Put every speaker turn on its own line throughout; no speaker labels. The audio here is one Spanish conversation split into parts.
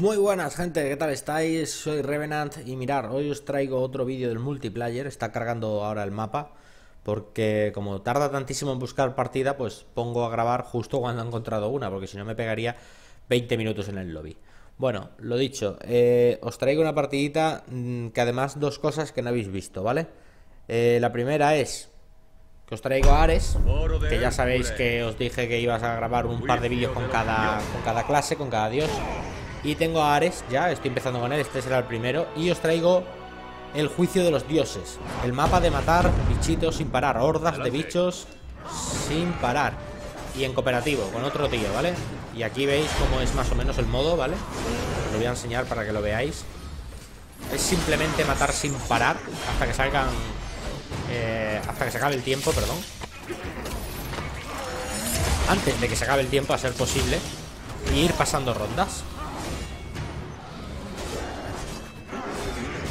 Muy buenas gente, ¿qué tal estáis? Soy Revenant y mirar, hoy os traigo otro vídeo del multiplayer, está cargando ahora el mapa porque como tarda tantísimo en buscar partida, pues pongo a grabar justo cuando he encontrado una, porque si no me pegaría 20 minutos en el lobby. Bueno, lo dicho, eh, os traigo una partidita mm, que además dos cosas que no habéis visto, ¿vale? Eh, la primera es que os traigo a Ares, que ya sabéis que os dije que ibas a grabar un par de vídeos con cada, con cada clase, con cada dios. Y tengo a Ares, ya, estoy empezando con él, este será el primero. Y os traigo el juicio de los dioses. El mapa de matar bichitos sin parar, hordas de bichos sin parar. Y en cooperativo, con otro tío, ¿vale? Y aquí veis cómo es más o menos el modo, ¿vale? Os lo voy a enseñar para que lo veáis. Es simplemente matar sin parar hasta que salgan... Eh, hasta que se acabe el tiempo, perdón. Antes de que se acabe el tiempo, a ser posible. Y ir pasando rondas.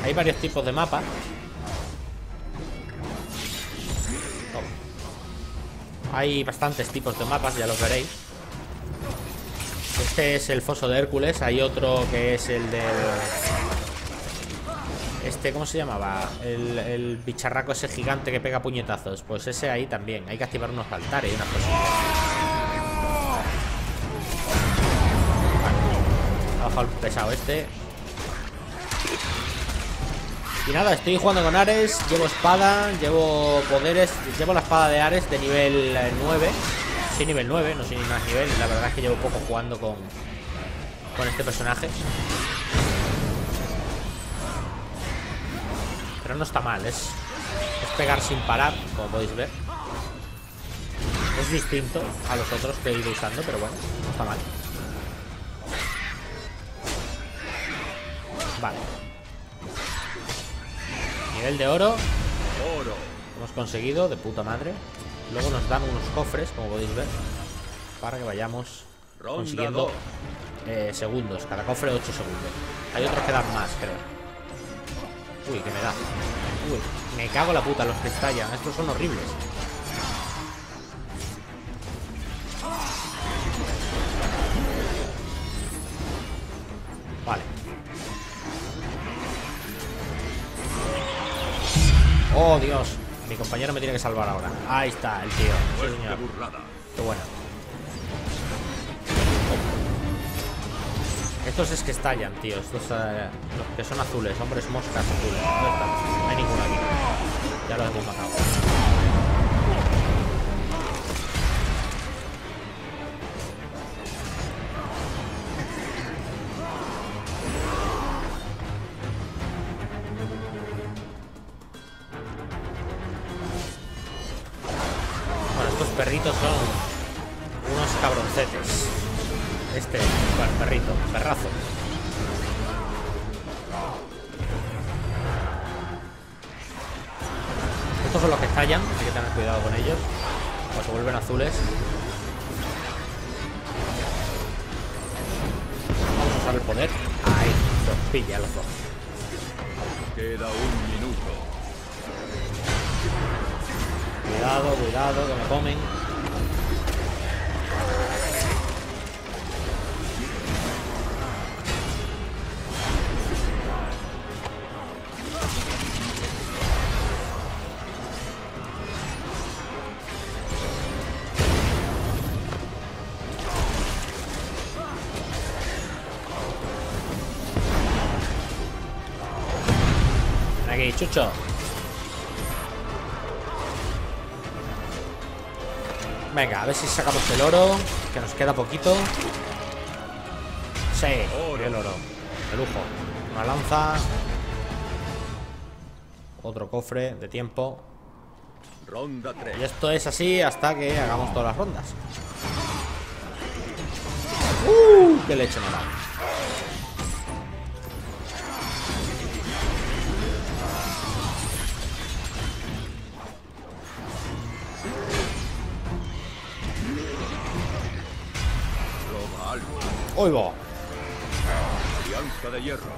Hay varios tipos de mapas. Hay bastantes tipos de mapas, ya los veréis. Este es el foso de Hércules. Hay otro que es el del... Este, ¿cómo se llamaba? El, bicharraco ese gigante que pega puñetazos. Pues ese ahí también. Hay que activar unos altares y unas cosas. Vale. Ha bajado el pesado este. Y nada, estoy jugando con Ares, llevo espada, llevo poderes, llevo la espada de Ares de nivel 9. Sí, nivel 9, no sé ni más nivel. La verdad es que llevo poco jugando con, con este personaje. Pero no está mal, es, es pegar sin parar, como podéis ver. Es distinto a los otros que he ido usando, pero bueno, no está mal. Vale. Nivel de oro. Oro. Hemos conseguido, de puta madre. Luego nos dan unos cofres, como podéis ver. Para que vayamos consiguiendo eh, segundos. Cada cofre 8 segundos. Hay otros que dan más, creo. Uy, que me da. Uy, me cago la puta los que estallan. Estos son horribles. Oh, Dios. Mi compañero me tiene que salvar ahora. Ahí está, el tío. Sí, señor. Qué bueno. Estos es que estallan, tío. Estos eh, los que son azules. Hombres moscas azules. ¿Dónde están? No hay ninguno aquí. Ya los hemos matado. Tener cuidado con ellos. O se vuelven azules. Vamos a usar el poder. Ahí, los pilla los dos.
Queda un minuto.
Cuidado, cuidado, que me comen. Venga, a ver si sacamos el oro Que nos queda poquito. Sí, el oro. De lujo. Una lanza. Otro cofre de tiempo.
Ronda 3
Y esto es así hasta que hagamos todas las rondas. ¡Uh! ¡Qué leche me da! ¡Hoy va!
Alianza de hierro.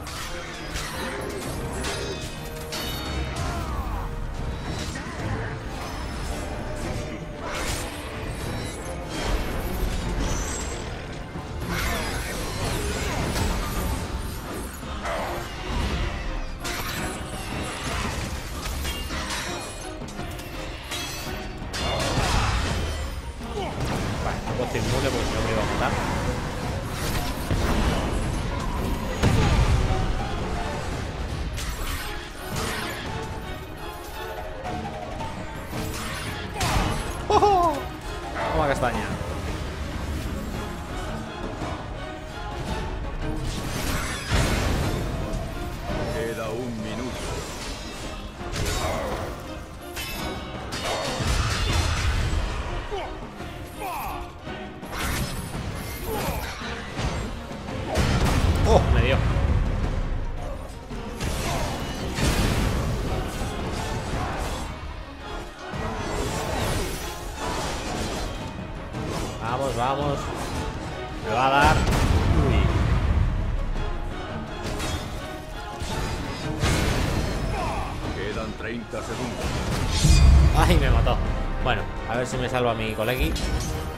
Si me salva mi colegui.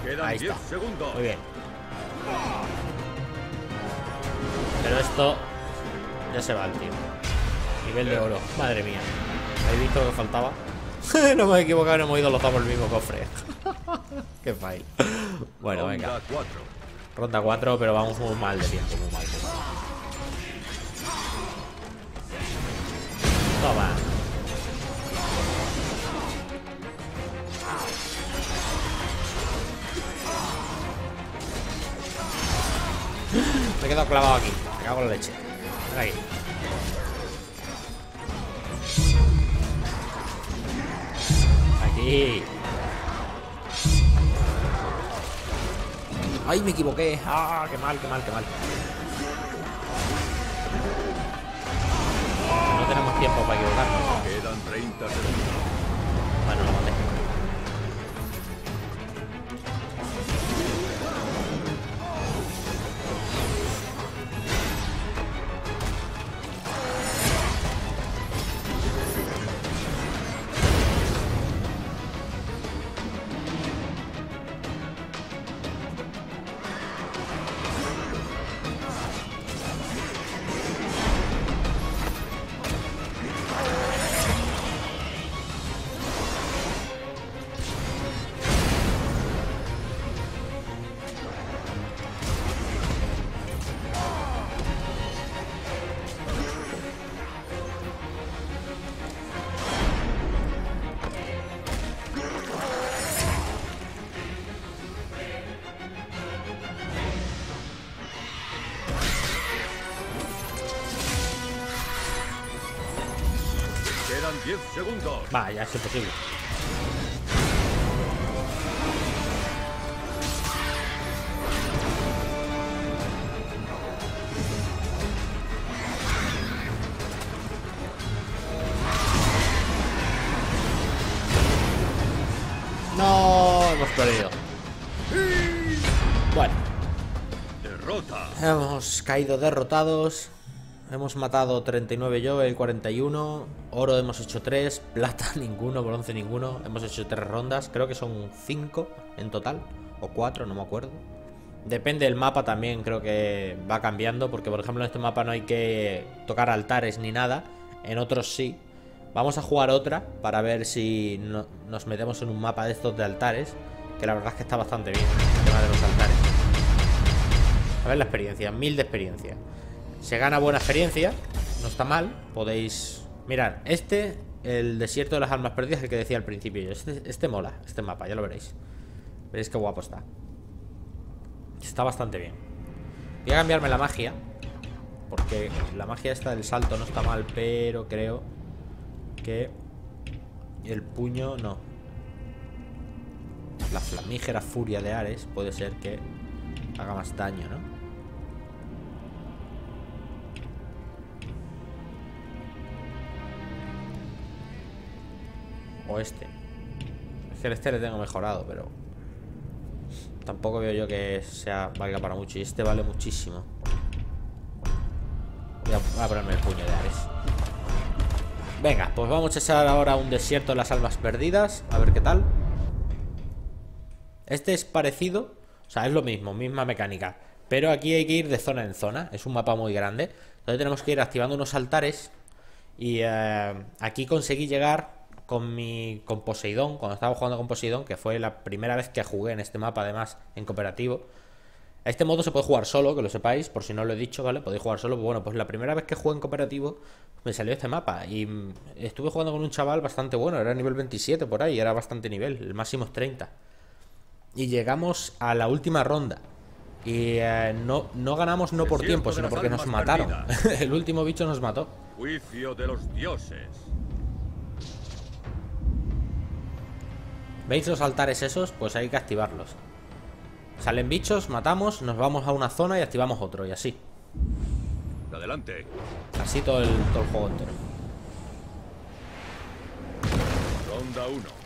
Quedan
Ahí
10
está.
segundos.
Muy bien. Pero esto ya se va el tío. Nivel de oro. Madre mía. ¿Habéis visto lo que faltaba? no me he equivocado, no hemos ido los dos por el mismo cofre. Qué fail. Bueno, venga.
Ronda 4.
Ronda 4, pero vamos muy mal de tiempo, muy mal. Toma. Quedado clavado aquí. Me cago en la leche. Ven aquí. Aquí. ¡Ay, me equivoqué! ¡Ah, qué mal, qué mal, qué mal! No tenemos tiempo para equivocarnos.
Quedan 30 segundos.
Bueno, lo maté.
10 segundos.
Va, ya es imposible. No, hemos perdido. Bueno,
Derrota.
Hemos caído derrotados. Hemos matado 39 yo, el 41. Oro hemos hecho 3. Plata ninguno, bronce ninguno. Hemos hecho 3 rondas. Creo que son 5 en total. O 4, no me acuerdo. Depende del mapa también, creo que va cambiando. Porque por ejemplo en este mapa no hay que tocar altares ni nada. En otros sí. Vamos a jugar otra para ver si no- nos metemos en un mapa de estos de altares. Que la verdad es que está bastante bien el tema de los altares. A ver la experiencia, mil de experiencia. Se gana buena experiencia, no está mal. Podéis. Mirad, este, el desierto de las almas perdidas, el que decía al principio. Este, este mola, este mapa, ya lo veréis. Veréis qué guapo está. Está bastante bien. Voy a cambiarme la magia. Porque la magia esta del salto no está mal, pero creo que el puño no. La flamígera furia de Ares puede ser que haga más daño, ¿no? Este. Es que este le tengo mejorado, pero. Tampoco veo yo que sea valga para mucho. Y este vale muchísimo. Voy a, ponerme el puño de Ares. Venga, pues vamos a echar ahora un desierto en las almas perdidas. A ver qué tal. Este es parecido. O sea, es lo mismo, misma mecánica. Pero aquí hay que ir de zona en zona. Es un mapa muy grande. Entonces tenemos que ir activando unos altares. Y eh, aquí conseguí llegar con mi con Poseidón, cuando estaba jugando con Poseidón, que fue la primera vez que jugué en este mapa, además, en cooperativo. Este modo se puede jugar solo, que lo sepáis, por si no lo he dicho, ¿vale? Podéis jugar solo. Pues bueno, pues la primera vez que jugué en cooperativo me salió este mapa. Y mm, estuve jugando con un chaval bastante bueno, era nivel 27 por ahí, era bastante nivel, el máximo es 30. Y llegamos a la última ronda. Y eh, no, no ganamos no por tiempo, sino porque nos mataron. el último bicho nos mató.
Juicio de los dioses.
¿Veis los altares esos? Pues hay que activarlos. Salen bichos, matamos, nos vamos a una zona y activamos otro, y así.
Adelante.
Así todo el, todo el juego entero.
Ronda 1.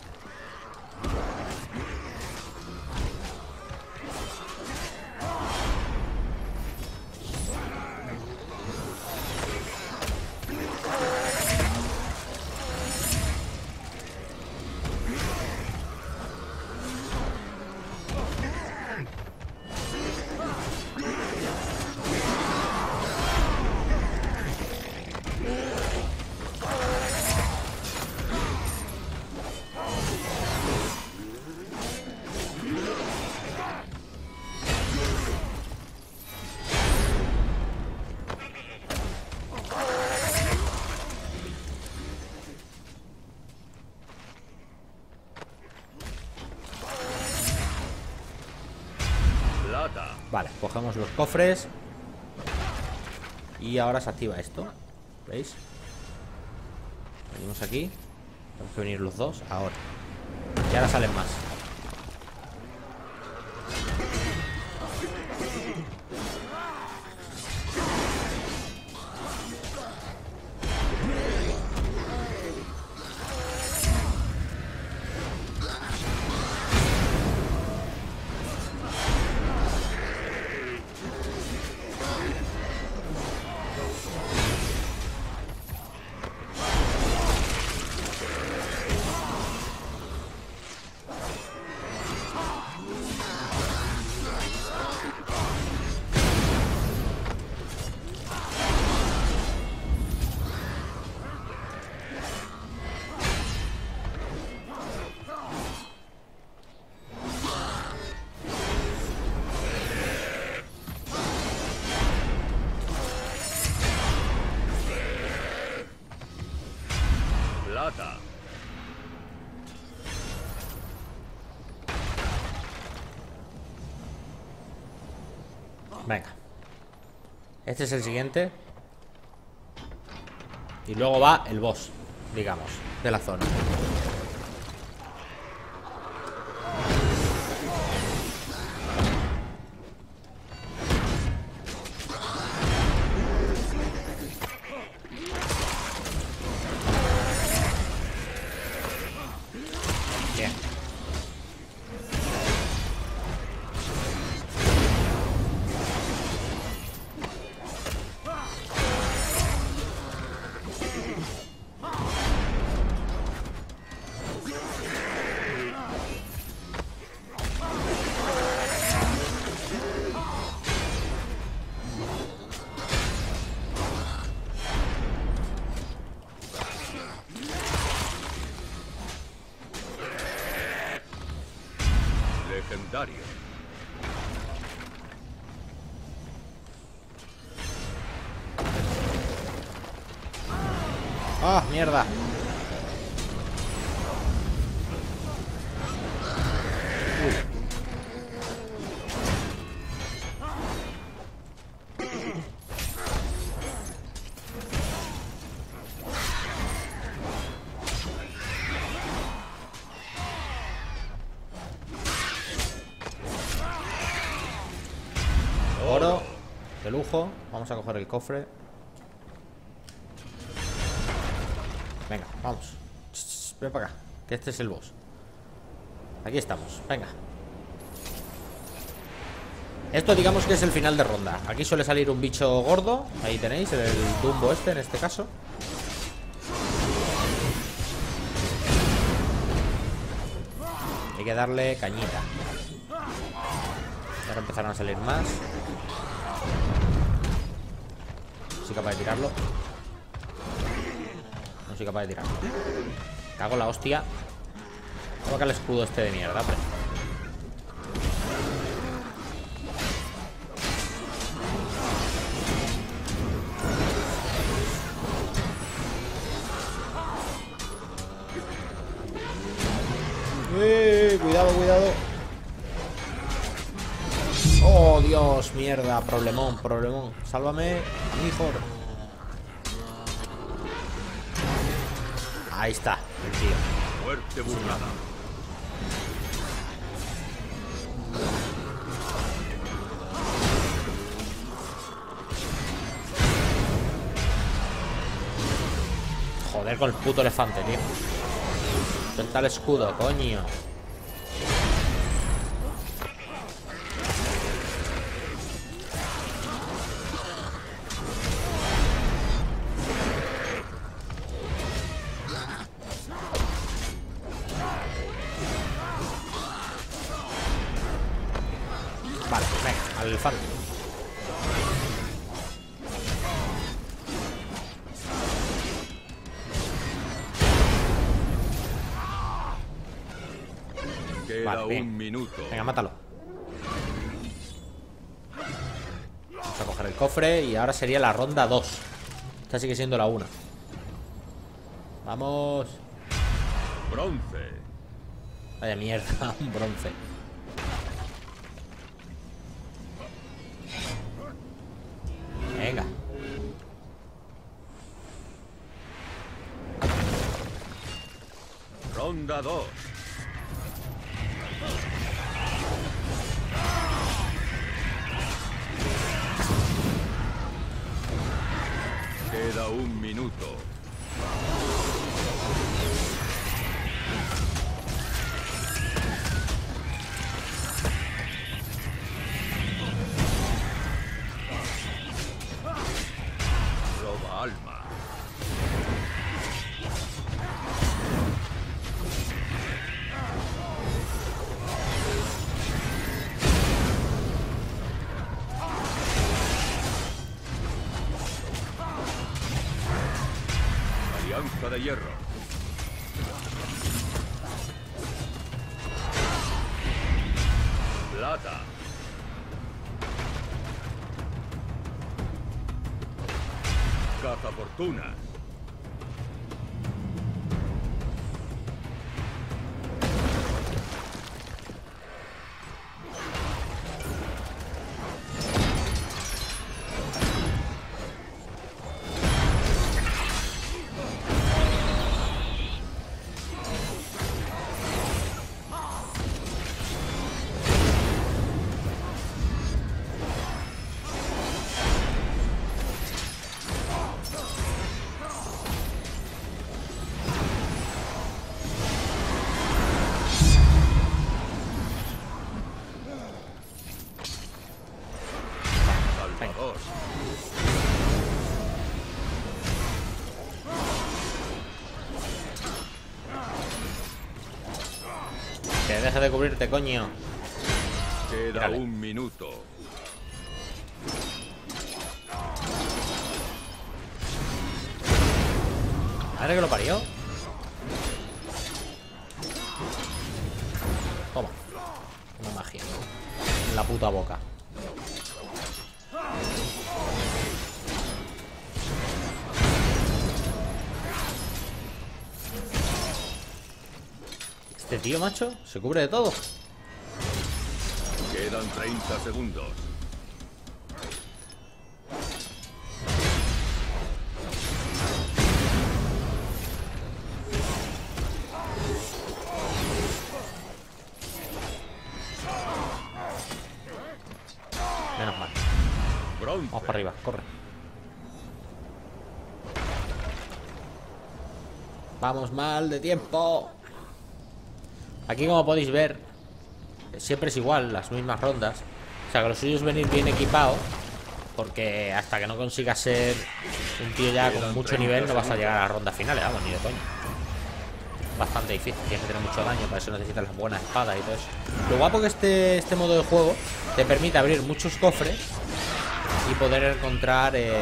Cogemos los cofres. Y ahora se activa esto. ¿Veis? Venimos aquí. Tenemos que venir los dos ahora. Y ahora salen más. Venga. Este es el siguiente. Y luego va el boss, digamos, de la zona. Mierda! Oro de lujo. Vamos a coger el cofre. Vamos. Ven para acá, que este es el boss. Aquí estamos, venga. Esto digamos que es el final de ronda. Aquí suele salir un bicho gordo. Ahí tenéis, el Dumbo este en este caso. Hay que darle cañita. Ahora empezaron a salir más. Soy capaz de tirarlo. Soy capaz de tirarlo. Cago en la hostia. Coloca el escudo este de mierda, hombre. Eh, cuidado, cuidado. Oh, Dios, mierda, problemón, problemón. Sálvame, mejor. Ahí está, el tío.
Fuerte burlada.
Joder con el puto elefante, tío. Suelta el escudo, coño. Ahora sería la ronda 2. Esta sigue siendo la 1. Vamos.
Bronce.
Vaya mierda, un bronce. Venga.
Ronda 2. Queda un minuto. De
cubrirte, coño.
Queda
Dale.
un minuto.
Madre que lo parió. Se cubre de todo.
Quedan 30 segundos.
Menos mal.
Bronce.
Vamos para arriba, corre. Vamos mal de tiempo. Aquí como podéis ver, siempre es igual, las mismas rondas. O sea que lo suyo es venir bien equipado. Porque hasta que no consigas ser un tío ya con mucho nivel, no vas a llegar a las rondas finales, vamos, ni de coña. Bastante difícil, tienes que tener mucho daño, para eso necesitas las buenas espadas y todo eso. Lo guapo que este, este modo de juego te permite abrir muchos cofres y poder encontrar eh,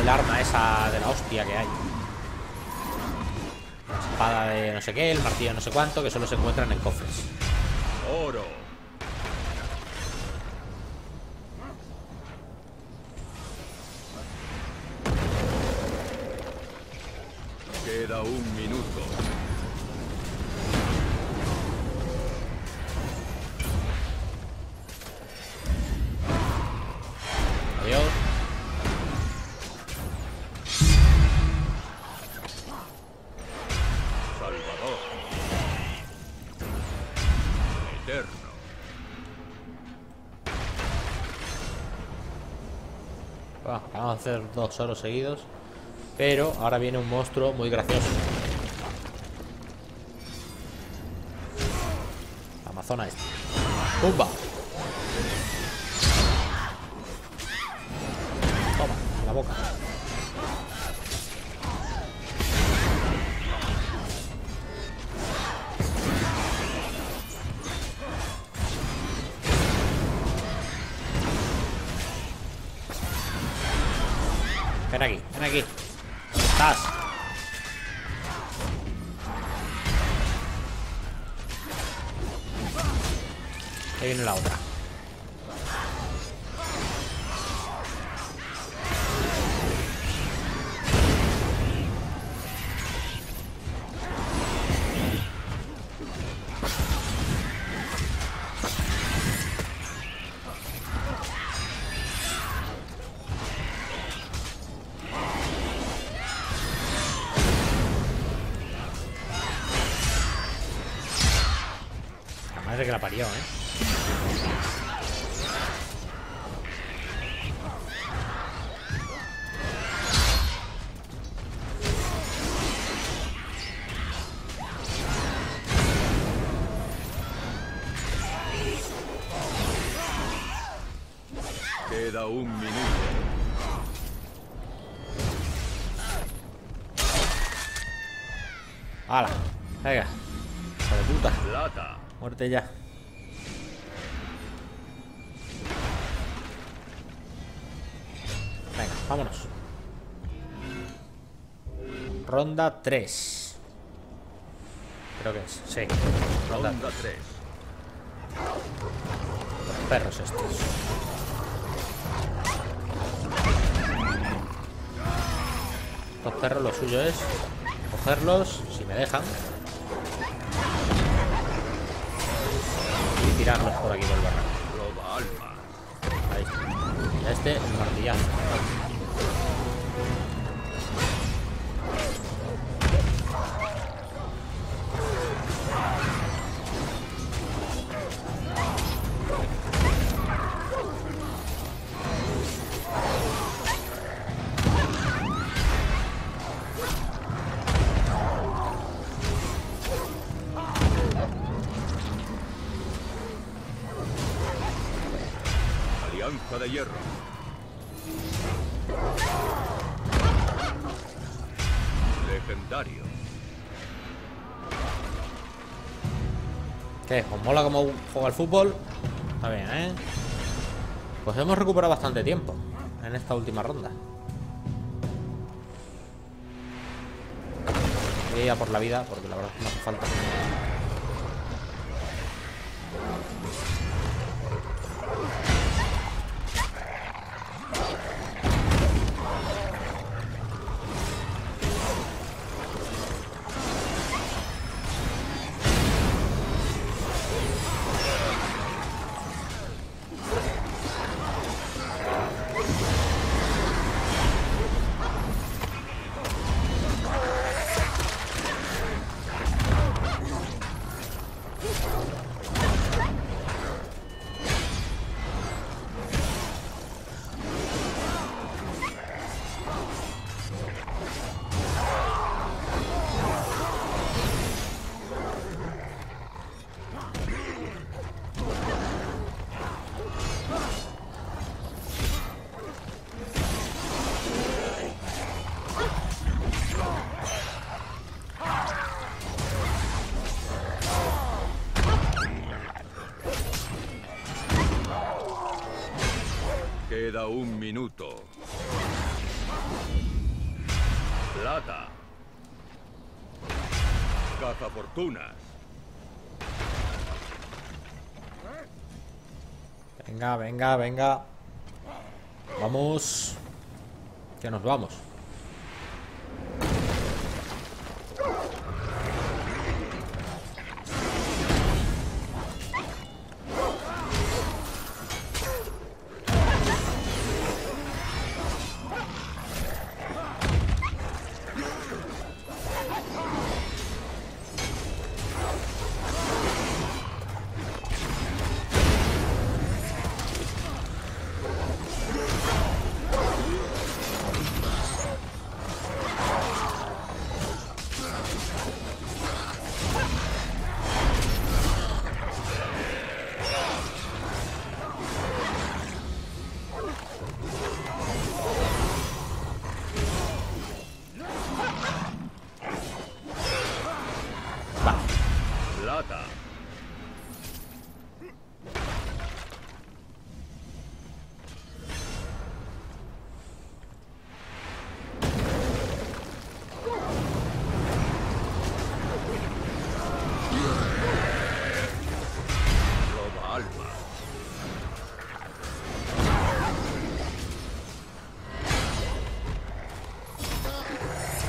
el arma esa de la hostia que hay. Espada de no sé qué, el martillo de no sé cuánto, que solo se encuentran en cofres.
Oro.
Hacer dos oros seguidos. Pero ahora viene un monstruo muy gracioso. La parió, ¿eh?
Queda un minuto.
¡Hala! Venga. Hijo de puta. Muerte ya. Ronda 3. Creo que es. Sí. Ronda
Ronda 3.
perros estos. Estos perros lo suyo es cogerlos, si me dejan, y tirarlos por aquí del barranco. Ahí. Y a este, el martillazo. El fútbol? Está bien, ¿eh? Pues hemos recuperado bastante tiempo en esta última ronda. Voy a por la vida porque la verdad no hace falta.
Queda un minuto. Plata. Cazafortunas.
Venga, venga, venga. Vamos. Que nos vamos.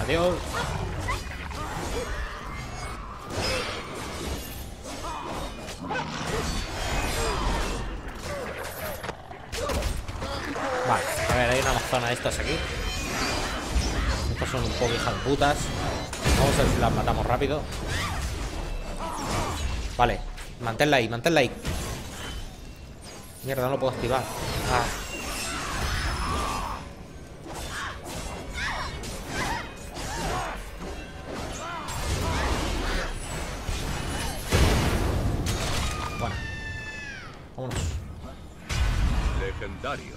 Vale, a ver, hay una zona de estas aquí. Estas son un poco hijas putas. Vamos a ver si las matamos rápido. Vale, manténla ahí, manténla ahí. Mierda, no lo puedo activar. Ah.
Legendario.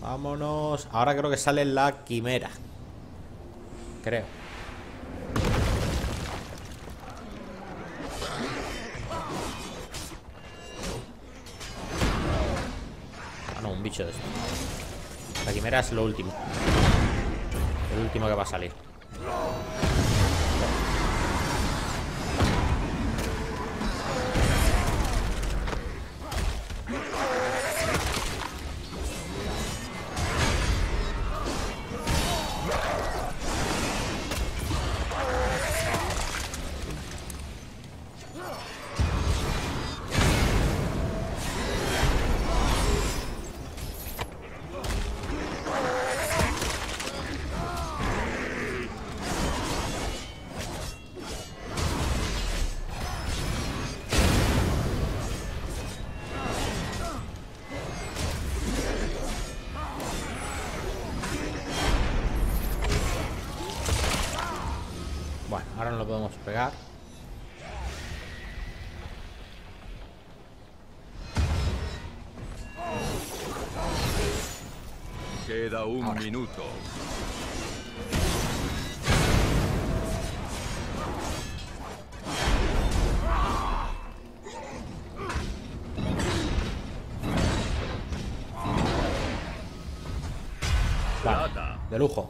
Vámonos. Ahora creo que sale la quimera. Creo. Ah, no, un bicho de esto. La quimera es lo último. El último que va a salir. Ahora no lo podemos pegar.
Queda un minuto.
Vale, de lujo.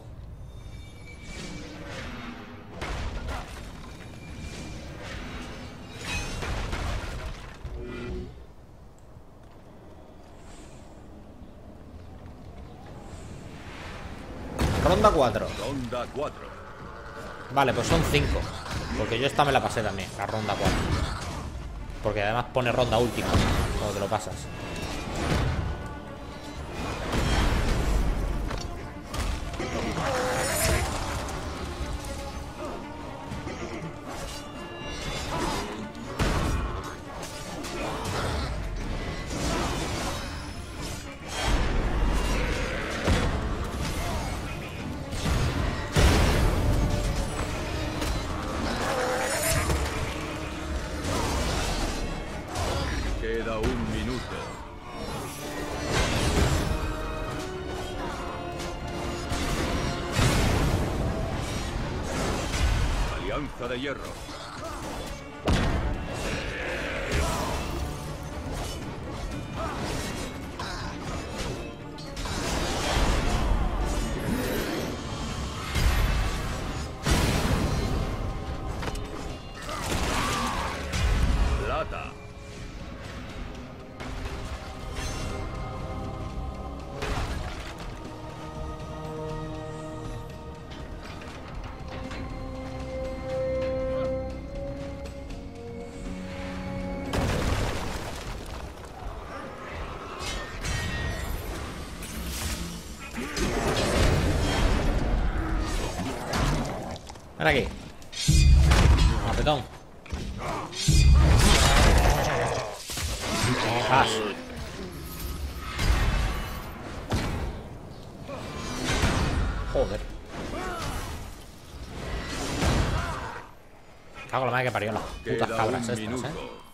Ronda 4.
Ronda 4.
Vale, pues son 5. Porque yo esta me la pasé también, la ronda 4. Porque además pone ronda última cuando te lo pasas.
Hierro.
Ven aquí. Apretón. Vas. Joder. Cago la madre que parió las putas cabras estas, eh.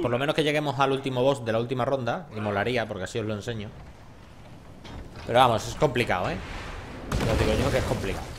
Por lo menos que lleguemos al último boss de la última ronda. Y molaría, porque así os lo enseño. Pero vamos, es complicado, ¿eh? Os digo yo que es complicado.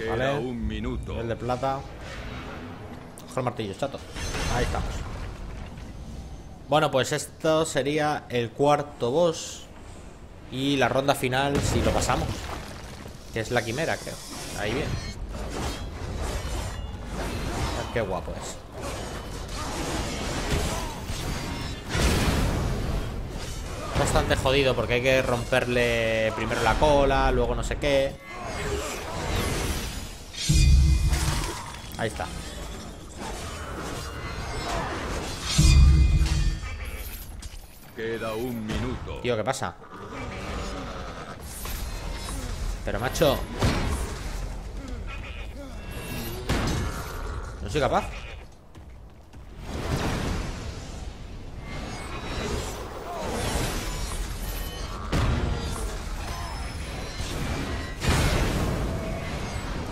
Queda
Vale.
un minuto.
El de plata. Coge el martillo, chato. Ahí estamos. Bueno, pues esto sería el cuarto boss. Y la ronda final, si lo pasamos. Que es la quimera, creo. Ahí bien. Qué guapo es. Bastante jodido porque hay que romperle primero la cola, luego no sé qué. Ahí está.
Queda un minuto.
Tío, ¿qué pasa? Pero macho No soy capaz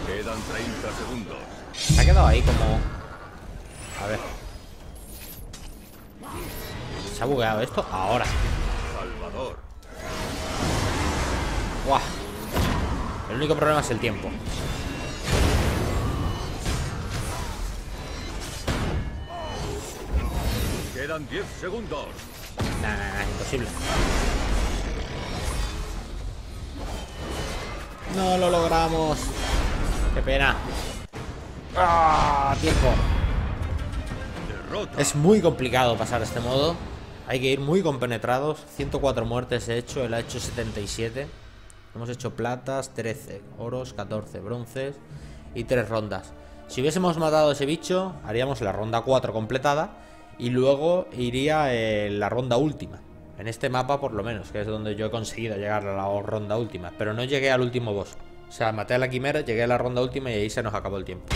Quedan 30 segundos.
Quedado ahí como A ver. Se ha bugueado esto ahora.
Salvador.
Buah. El único problema es el tiempo.
Quedan 10 segundos.
Nah, nah, nah, imposible. No lo logramos. Qué pena ¡Ah! Tiempo. Es muy complicado pasar este modo. Hay que ir muy compenetrados. 104 muertes he hecho, él ha hecho 77. Hemos hecho platas, 13, oros, 14, bronces y 3 rondas. Si hubiésemos matado a ese bicho, haríamos la ronda 4 completada y luego iría eh, la ronda última. En este mapa por lo menos, que es donde yo he conseguido llegar a la ronda última. Pero no llegué al último boss. O sea, maté a la quimera, llegué a la ronda última y ahí se nos acabó el tiempo.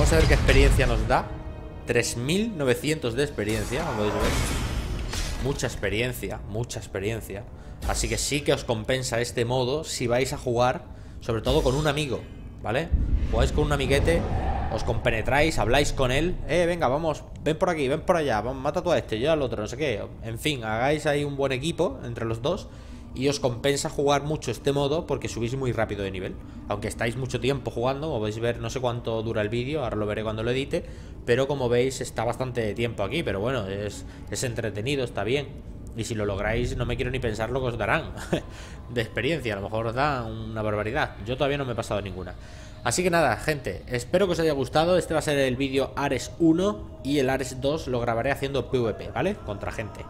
Vamos a ver qué experiencia nos da. 3.900 de experiencia, como podéis ver. Mucha experiencia, mucha experiencia. Así que sí que os compensa este modo si vais a jugar, sobre todo con un amigo, ¿vale? Jugáis con un amiguete, os compenetráis, habláis con él. Eh, venga, vamos, ven por aquí, ven por allá, vamos, mata tú a este, yo al otro, no sé qué. En fin, hagáis ahí un buen equipo entre los dos y os compensa jugar mucho este modo porque subís muy rápido de nivel. Aunque estáis mucho tiempo jugando, como podéis ver, no sé cuánto dura el vídeo, ahora lo veré cuando lo edite, pero como veis está bastante tiempo aquí, pero bueno, es, es entretenido, está bien. Y si lo lográis, no me quiero ni pensar lo que os darán de experiencia, a lo mejor os da una barbaridad. Yo todavía no me he pasado ninguna. Así que nada, gente, espero que os haya gustado. Este va a ser el vídeo Ares 1 y el Ares 2 lo grabaré haciendo PvP, ¿vale? Contra gente.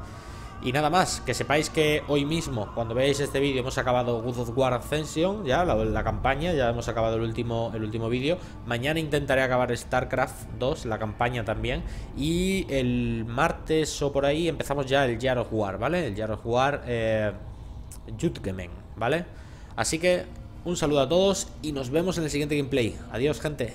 Y nada más, que sepáis que hoy mismo, cuando veáis este vídeo, hemos acabado God of War Ascension, ya, la, campaña, ya hemos acabado el último, el último vídeo. Mañana intentaré acabar StarCraft 2, la campaña también. Y el martes o por ahí empezamos ya el Jar of War, ¿vale? El Jar of War eh, ¿vale? Así que un saludo a todos y nos vemos en el siguiente gameplay. Adiós, gente.